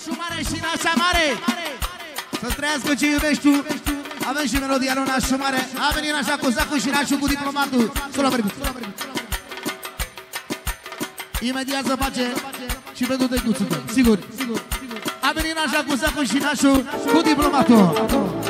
Nașul mare și nașa mare. Să-ți trăiască ce iubești tu. Avem și melodia lui Nașul mare. A venit nașa cu zacul și nașul cu diplomatul. Să la Imediat să face și pentru tăicuțul tău, sigur. A venit nașa cu zacul și nașul cu diplomatul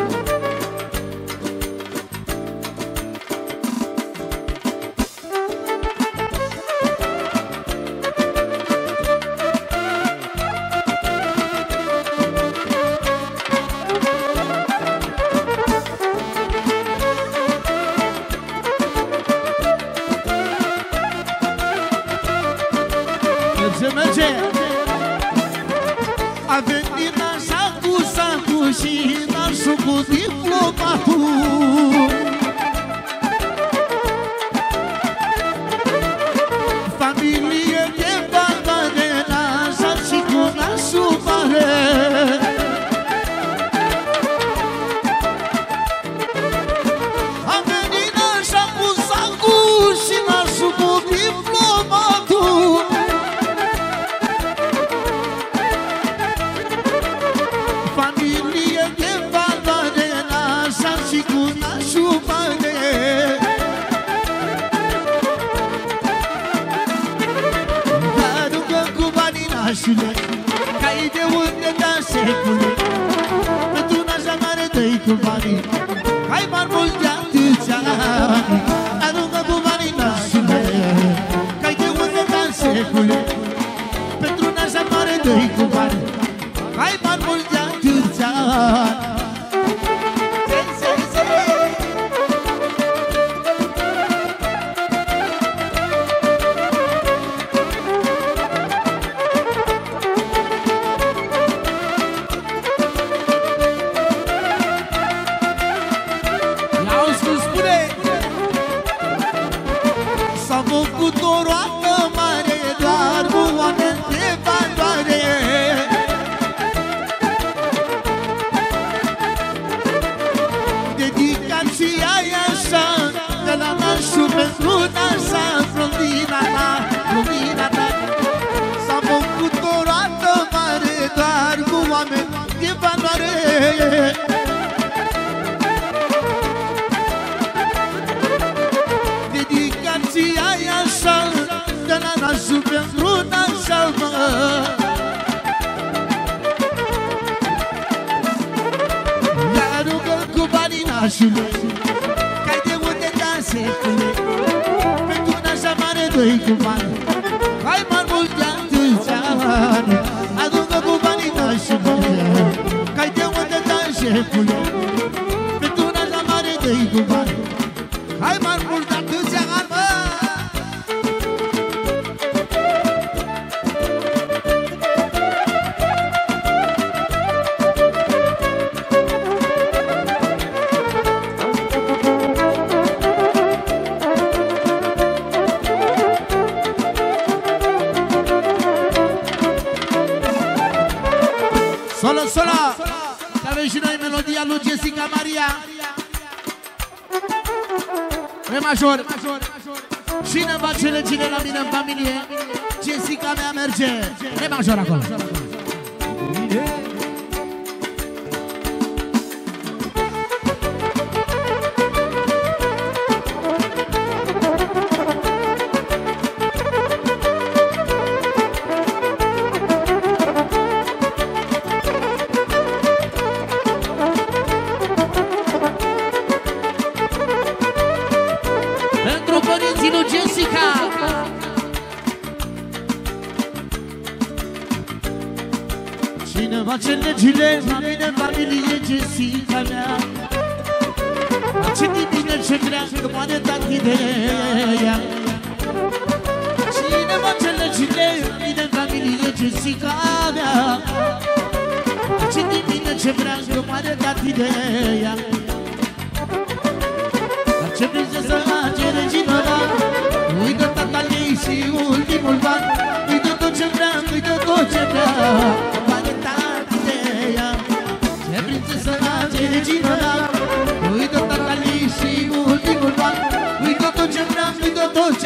powerful cu toată orașului Cai de unde danse pune Pentru un așa mare doi cu bani. Hai mai mult la atâția ani Aduncă cu banii noștri Cai de unde danse pune Pentru un așa mare doi cu bani. major Cine va cele cine la mine în familie? Jessica mea merge. Remajor acolo Remajor acolo. Cine face legile la mine, familie, ce simța mea. Cine bine ce vrea, că moare tati da de ea Cine face legile la mine, familie, ce simța mea. Cine bine ce vrea, că moare tati da de ea Ce vrei să acere cineva Uită tata ei și ultimul ban Uită tot ce vrea, uită tot ce vrea. original Uite-o tata și ultimul ban Uite-o tot ce vreau, uite-o tot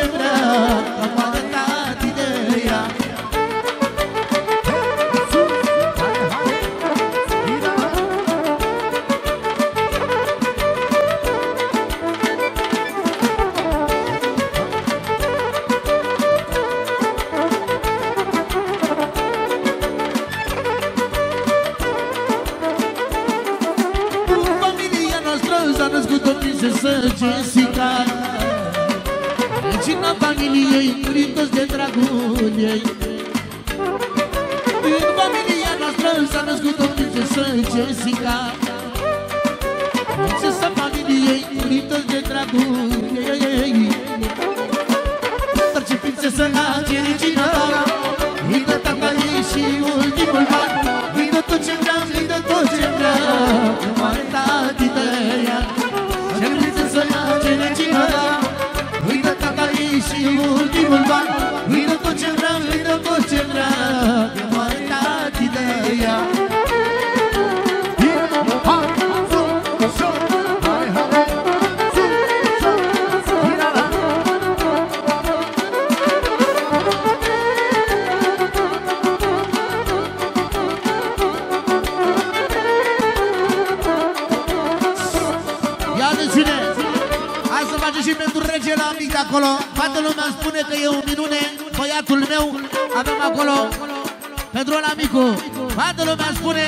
prințesă Jessica Regina familiei, murim toți de dragul ei În familia noastră s-a născut o prințesă Jessica Prințesa familiei, murim toți de dragul ei Dar ce prințesă la ce regina Îi dă tata ei și ultimul ban Îi dă tot ce vrea, îi dă tot ce vrea Mare tati de Hai să facem și pentru regele amic de acolo. Toată lumea îmi spune că e o minune. Băiatul meu avem acolo. Pentru ăla micu. Toată lumea îmi spune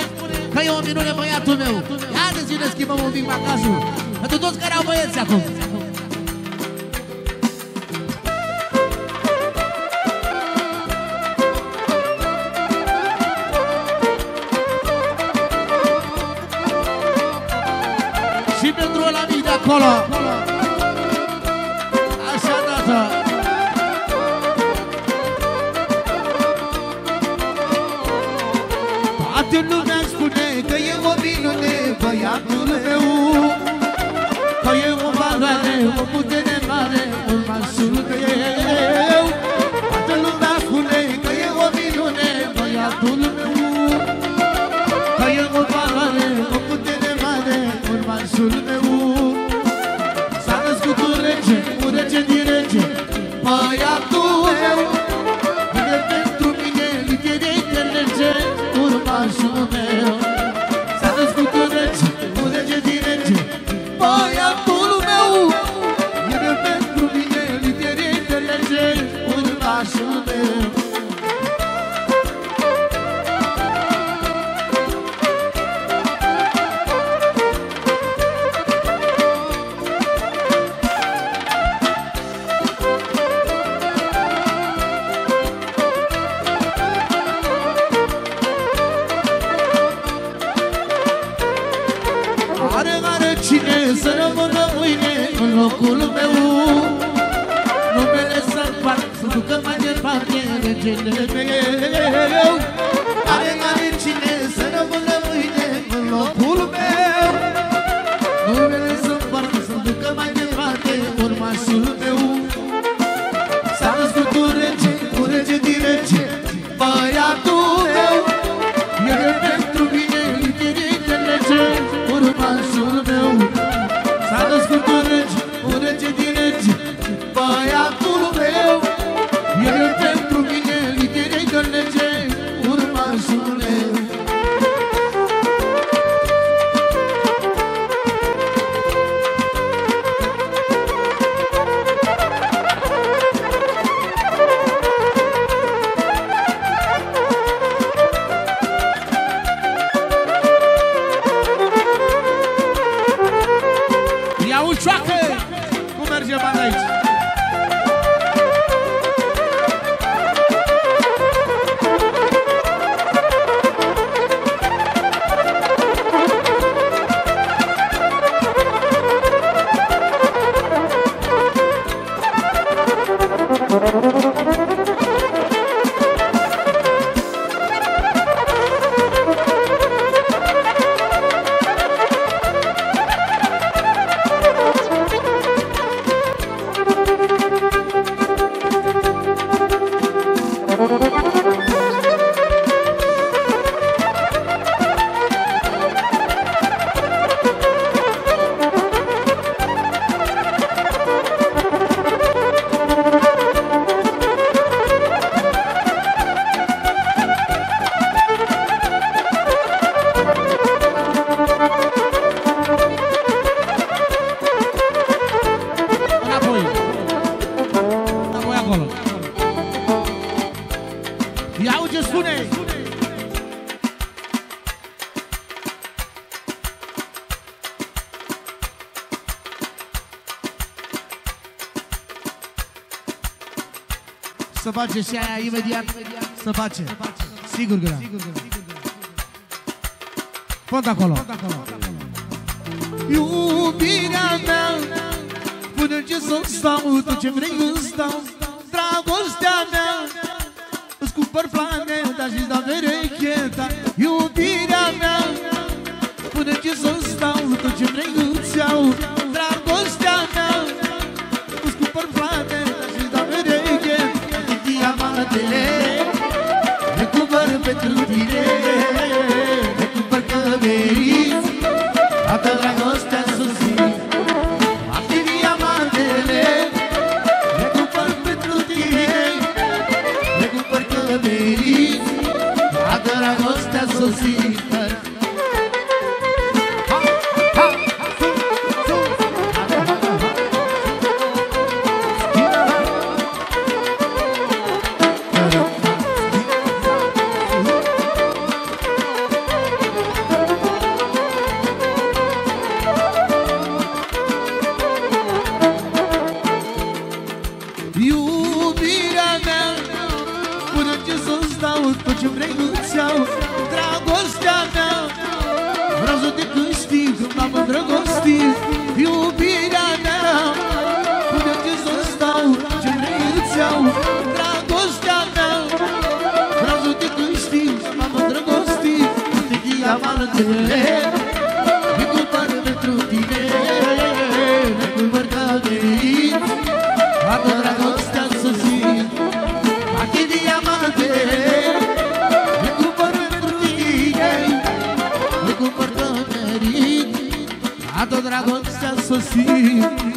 că e o minune băiatul meu. Ia de cine schimbăm un pic macazul. Pentru toți care au băieți acum. Și pentru ăla mic de acolo Dată Toată lumea spune că e o minune Băiatul meu Că e o valoare, o locul meu. Numele să fac să ducă mai departe regele meu face și aia imediat Să face. Sigur că da. Font acolo. Iubirea mea Până ce să stau Tu ce vrei îmi stau Dragostea mea. Îți cumpăr planeta Și-ți dau verecheta Iubirea mea Până ce să stau Tu ce vrei îți iau cumpăr pentru ce vrei nu-ți iau Dragostea mea Vreau să te câștig M-am îndrăgostit Iubirea mea Până ce să stau Ce vrei îți iau Dragostea mea Vreau să te câștig M-am îndrăgostit De diamantele Le dragostea să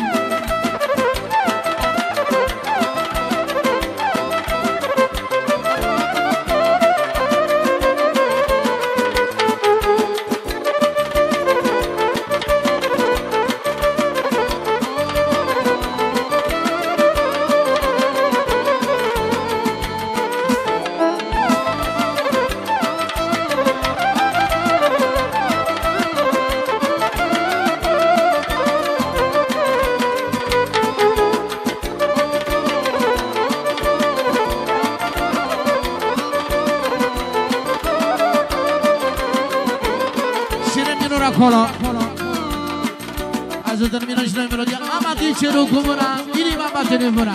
atins cerul cu mâna Inima bate de mâna.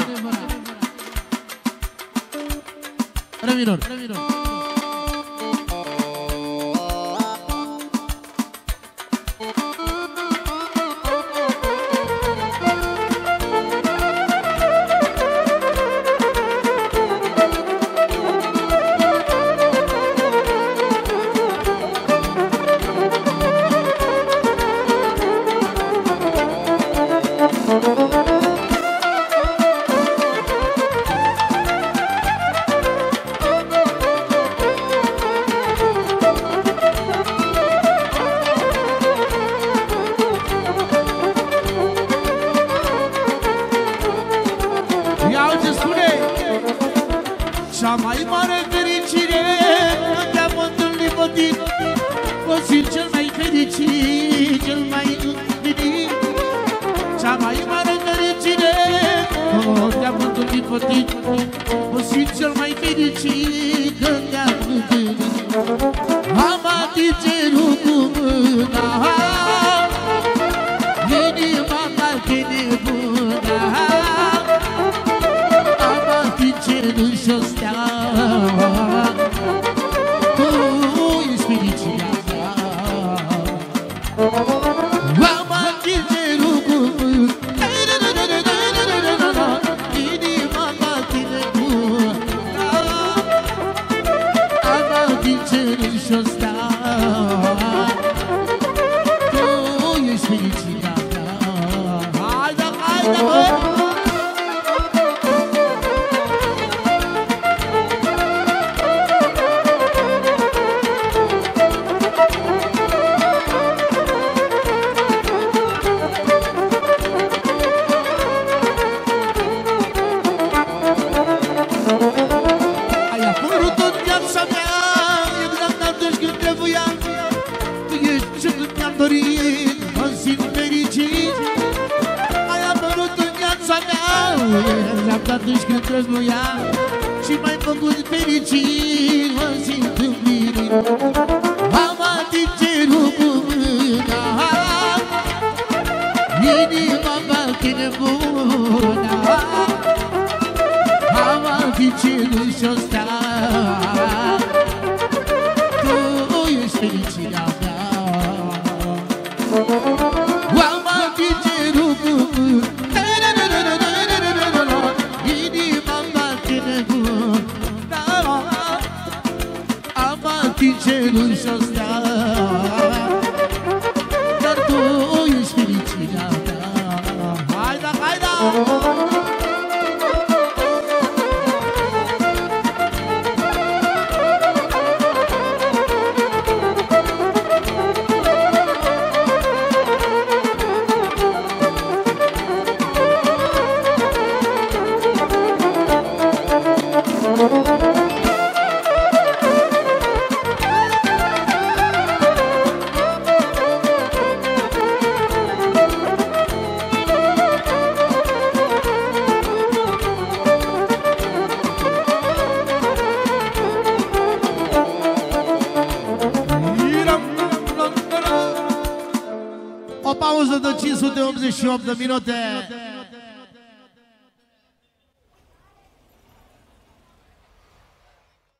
Reminuri Mă simt cel mai fericit Cel mai împlinit Cea mai mare fericire Când te-am întâlnit pe tine Mă simt cel mai Müzik atunci când trebuia Și mai făcut fericit Mă simt împlinit Am atins cerul cu mâna Inima mea nebună. Am atins cerul și-o atins cerul și-o stea O pauză de 588 de minute